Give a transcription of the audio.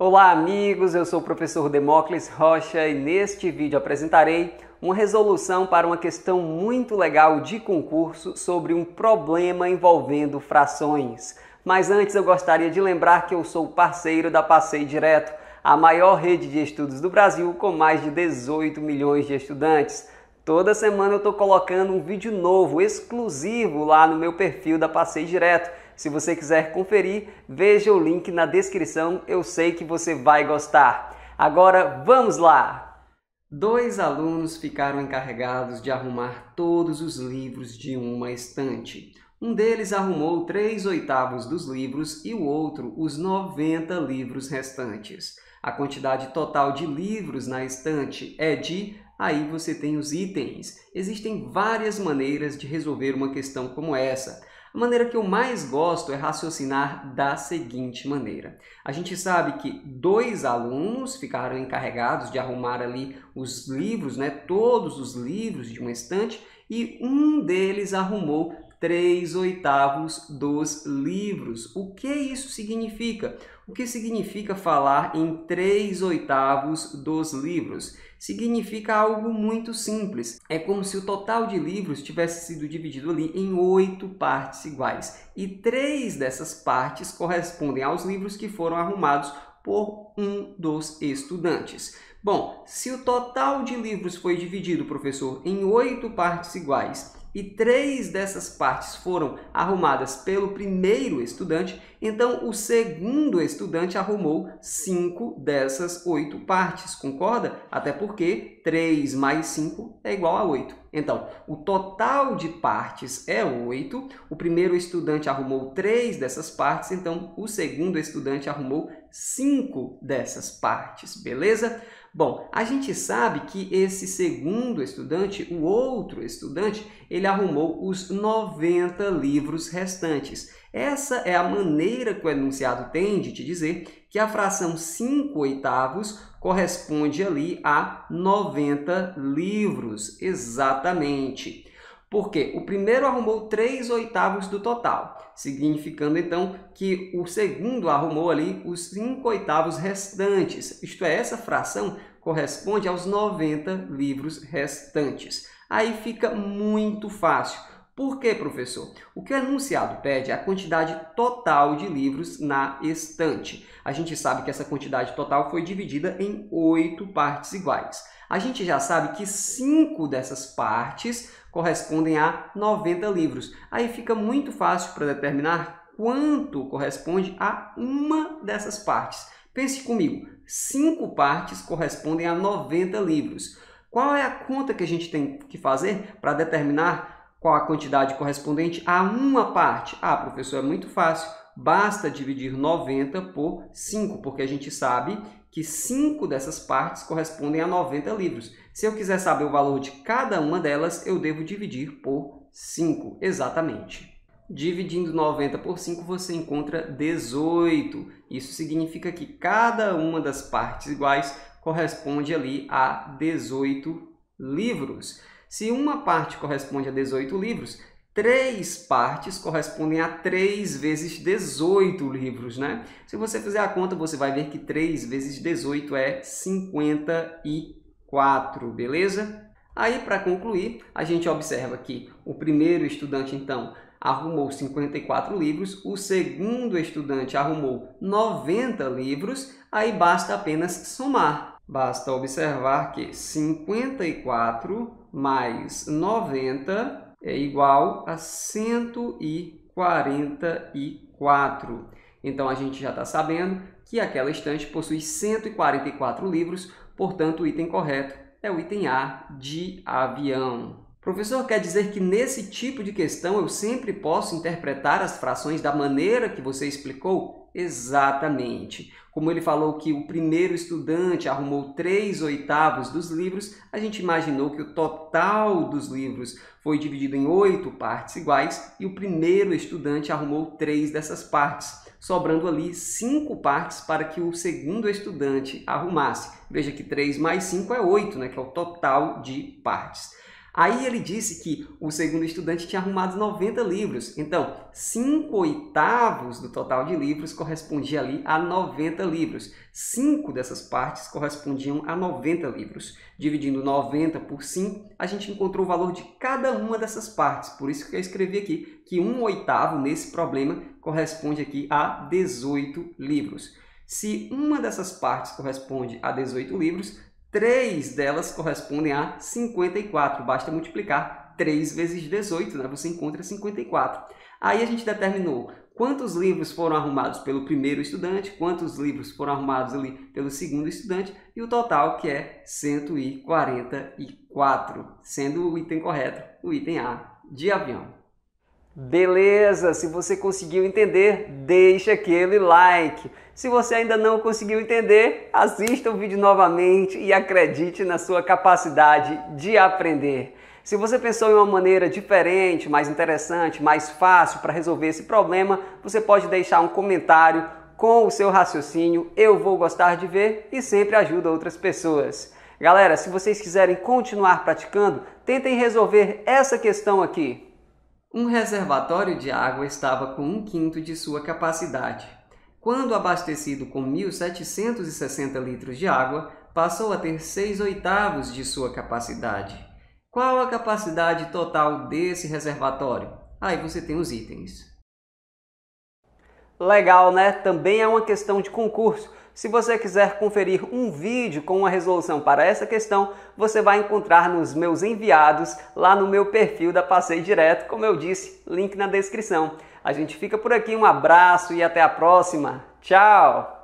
Olá, amigos. Eu sou o professor Demócles Rocha e neste vídeo apresentarei uma resolução para uma questão muito legal de concurso sobre um problema envolvendo frações. Mas antes eu gostaria de lembrar que eu sou parceiro da Passei Direto, a maior rede de estudos do Brasil com mais de 18 milhões de estudantes. Toda semana eu estou colocando um vídeo novo, exclusivo lá no meu perfil da Passei Direto. Se você quiser conferir, veja o link na descrição, eu sei que você vai gostar. Agora vamos lá! Dois alunos ficaram encarregados de arrumar todos os livros de uma estante. Um deles arrumou três oitavos dos livros e o outro os 90 livros restantes. A quantidade total de livros na estante é de aí você tem os itens. Existem várias maneiras de resolver uma questão como essa. A maneira que eu mais gosto é raciocinar da seguinte maneira. A gente sabe que dois alunos ficaram encarregados de arrumar ali os livros, né, todos os livros de uma estante, e um deles arrumou três oitavos dos livros. O que isso significa? O que significa falar em três oitavos dos livros? Significa algo muito simples. É como se o total de livros tivesse sido dividido ali em oito partes iguais. E três dessas partes correspondem aos livros que foram arrumados por um dos estudantes. Bom, se o total de livros foi dividido, professor, em oito partes iguais e três dessas partes foram arrumadas pelo primeiro estudante, então o segundo estudante arrumou cinco dessas oito partes, concorda? Até porque 3 mais 5 é igual a 8. Então, o total de partes é 8, o primeiro estudante arrumou três dessas partes, então o segundo estudante arrumou cinco dessas partes, beleza? Bom, a gente sabe que esse segundo estudante, o outro estudante, ele arrumou os 90 livros restantes. Essa é a maneira que o enunciado tem de te dizer que a fração 5 oitavos corresponde ali a 90 livros, exatamente. Porque o primeiro arrumou 3 oitavos do total, significando então que o segundo arrumou ali os 5 oitavos restantes. Isto é, essa fração corresponde aos 90 livros restantes. Aí fica muito fácil. Por quê, professor? O que o enunciado pede é a quantidade total de livros na estante. A gente sabe que essa quantidade total foi dividida em oito partes iguais. A gente já sabe que cinco dessas partes correspondem a 90 livros. Aí fica muito fácil para determinar quanto corresponde a uma dessas partes. Pense comigo, cinco partes correspondem a 90 livros. Qual é a conta que a gente tem que fazer para determinar qual a quantidade correspondente a uma parte? Ah, professor, é muito fácil. Basta dividir 90 por 5, porque a gente sabe que 5 dessas partes correspondem a 90 livros. Se eu quiser saber o valor de cada uma delas, eu devo dividir por 5, exatamente. Dividindo 90 por 5, você encontra 18. Isso significa que cada uma das partes iguais corresponde ali a 18 livros. Se uma parte corresponde a 18 livros, três partes correspondem a 3 vezes 18 livros, né? Se você fizer a conta, você vai ver que 3 vezes 18 é 54, beleza? Aí, para concluir, a gente observa que o primeiro estudante, então, arrumou 54 livros, o segundo estudante arrumou 90 livros, aí basta apenas somar. Basta observar que 54 mais 90 é igual a 144. Então a gente já está sabendo que aquela estante possui 144 livros, portanto o item correto é o item A de avião. Professor, quer dizer que nesse tipo de questão eu sempre posso interpretar as frações da maneira que você explicou? Exatamente. Como ele falou que o primeiro estudante arrumou três oitavos dos livros, a gente imaginou que o total dos livros foi dividido em oito partes iguais e o primeiro estudante arrumou três dessas partes, sobrando ali cinco partes para que o segundo estudante arrumasse. Veja que 3 mais 5 é 8, né, que é o total de partes. Aí ele disse que o segundo estudante tinha arrumado 90 livros. Então, 5 oitavos do total de livros correspondia ali a 90 livros. 5 dessas partes correspondiam a 90 livros. Dividindo 90 por 5, a gente encontrou o valor de cada uma dessas partes. Por isso que eu escrevi aqui que 1 oitavo nesse problema corresponde aqui a 18 livros. Se uma dessas partes corresponde a 18 livros, Três delas correspondem a 54. Basta multiplicar 3 vezes 18, né? você encontra 54. Aí a gente determinou quantos livros foram arrumados pelo primeiro estudante, quantos livros foram arrumados ali pelo segundo estudante e o total que é 144, sendo o item correto o item A de avião. Beleza, se você conseguiu entender, deixa aquele like. Se você ainda não conseguiu entender, assista o vídeo novamente e acredite na sua capacidade de aprender. Se você pensou em uma maneira diferente, mais interessante, mais fácil para resolver esse problema, você pode deixar um comentário com o seu raciocínio. Eu vou gostar de ver e sempre ajuda outras pessoas. Galera, se vocês quiserem continuar praticando, tentem resolver essa questão aqui. Um reservatório de água estava com um quinto de sua capacidade. Quando abastecido com 1.760 litros de água, passou a ter 6 oitavos de sua capacidade. Qual a capacidade total desse reservatório? Aí você tem os itens. Legal, né? Também é uma questão de concurso. Se você quiser conferir um vídeo com uma resolução para essa questão, você vai encontrar nos meus enviados lá no meu perfil da Passei Direto, como eu disse, link na descrição. A gente fica por aqui, um abraço e até a próxima. Tchau!